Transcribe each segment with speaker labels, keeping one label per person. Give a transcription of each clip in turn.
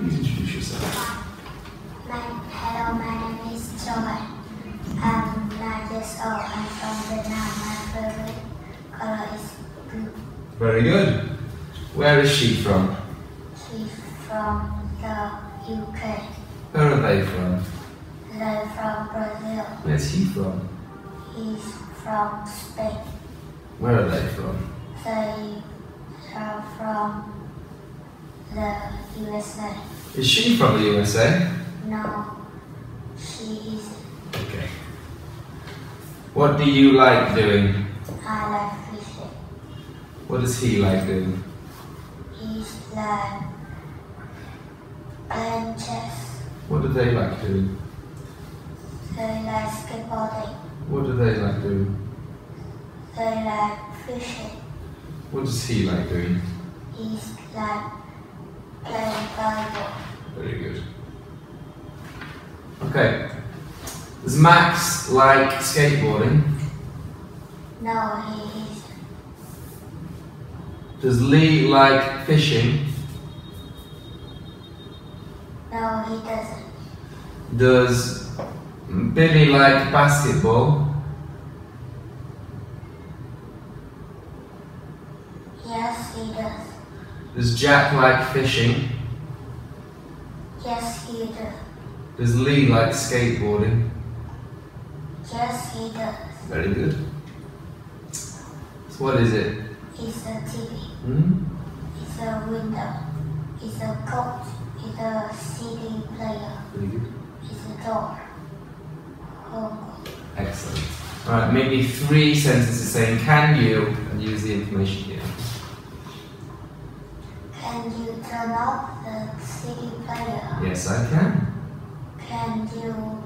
Speaker 1: Please introduce yourself.
Speaker 2: My, hello, my name is Joy. I'm nine years old. I'm from Vietnam. My favorite color is blue.
Speaker 1: Very good. Where is she from?
Speaker 2: She's from the UK.
Speaker 1: Where are they from?
Speaker 2: They're from Brazil.
Speaker 1: Where's he from?
Speaker 2: He's from Spain.
Speaker 1: Where are they from?
Speaker 2: They are from the USA.
Speaker 1: Is she from the USA?
Speaker 2: No, she is.
Speaker 1: Okay. What do you like doing?
Speaker 2: I like fishing.
Speaker 1: What does he like doing?
Speaker 2: He's like playing chess.
Speaker 1: What do they like doing?
Speaker 2: They like skateboarding.
Speaker 1: What do they like doing?
Speaker 2: They like fishing.
Speaker 1: What does he like doing?
Speaker 2: He's like.
Speaker 1: Very good. Okay. Does Max like skateboarding?
Speaker 2: No, he is.
Speaker 1: Does Lee like fishing?
Speaker 2: No, he doesn't.
Speaker 1: Does Billy like basketball?
Speaker 2: Yes, he does.
Speaker 1: Does Jack like fishing?
Speaker 2: Yes, he does.
Speaker 1: Does Lee like skateboarding?
Speaker 2: Yes, he does.
Speaker 1: Very good. So what is it?
Speaker 2: It's a TV.
Speaker 1: Hmm?
Speaker 2: It's a window. It's a coat. It's a CD player.
Speaker 1: Very good.
Speaker 2: It's a door. Oh,
Speaker 1: Excellent. Alright, maybe three sentences saying can you and use the information here.
Speaker 2: Can you turn off the CD player?
Speaker 1: Yes, I can.
Speaker 2: Can you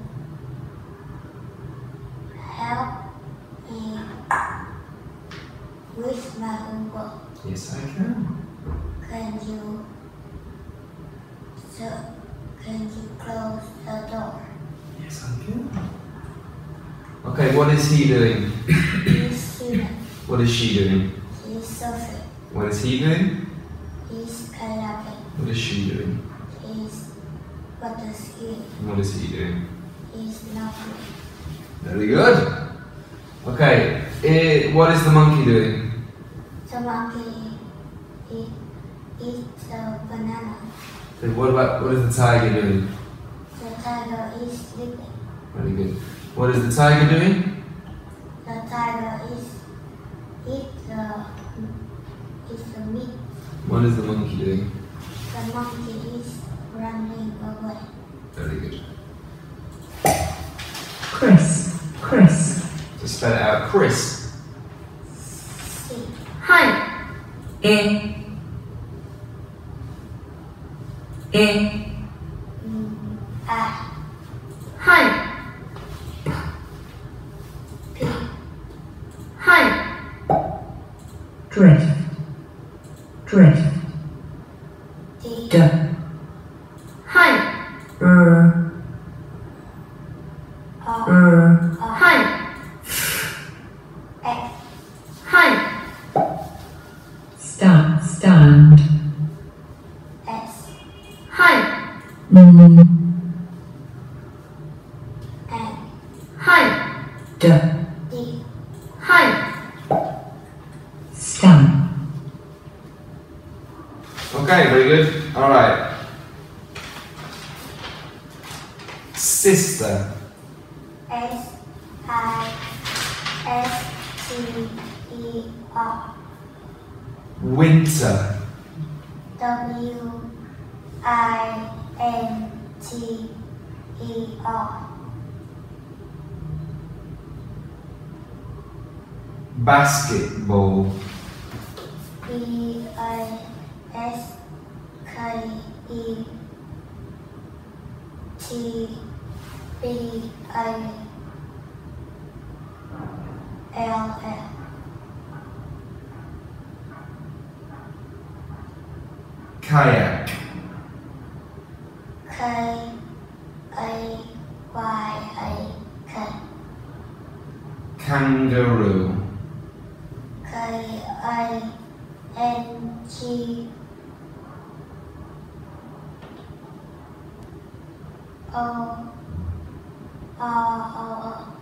Speaker 2: help me with my homework?
Speaker 1: Yes, I can.
Speaker 2: Can you so can you close the door?
Speaker 1: Yes, I can. Okay, what is he doing?
Speaker 2: He's.
Speaker 1: What is she doing?
Speaker 2: He's surfing.
Speaker 1: What is he doing?
Speaker 2: He's kayaking.
Speaker 1: What is she doing?
Speaker 2: He's water skiing.
Speaker 1: And what is he doing?
Speaker 2: He's snorkeling.
Speaker 1: Very good. Okay, eh, what is the monkey doing?
Speaker 2: The monkey eat, eats a banana.
Speaker 1: Okay, What about what is the tiger doing?
Speaker 2: The tiger is sleeping.
Speaker 1: Very good. What is the tiger doing?
Speaker 2: The tiger is eat the eats the meat.
Speaker 1: What is the monkey doing?
Speaker 2: The monkey is running away.
Speaker 1: Very good.
Speaker 3: Chris, Chris,
Speaker 1: To spell it out, Chris.
Speaker 2: C
Speaker 3: hi, e, e,
Speaker 2: mm, I
Speaker 3: hi,
Speaker 2: P.
Speaker 3: Hi, drift, drift,
Speaker 2: D
Speaker 3: d, hi, r,
Speaker 2: O
Speaker 3: r,
Speaker 2: R
Speaker 3: hi,
Speaker 2: F
Speaker 3: hi, stand, stand,
Speaker 2: S.
Speaker 3: Hi, n,
Speaker 2: N
Speaker 3: hi, d,
Speaker 2: D
Speaker 3: hi, stand,
Speaker 1: Okay, very good. All right. Sister.
Speaker 2: S I S T E R
Speaker 1: Winter.
Speaker 2: W I N T E R
Speaker 1: Basketball.
Speaker 2: B I S K E T B A L L
Speaker 1: Kayak.
Speaker 2: K A Y A K
Speaker 1: Kangaroo.
Speaker 2: K A N G 哦哦哦哦